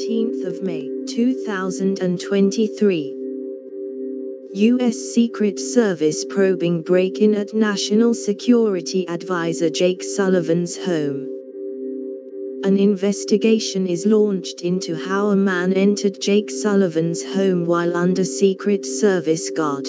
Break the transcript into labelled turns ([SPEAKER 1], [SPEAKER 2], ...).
[SPEAKER 1] of May 2023. U.S. Secret Service probing break-in at National Security Advisor Jake Sullivan's home. An investigation is launched into how a man entered Jake Sullivan's home while under Secret Service guard.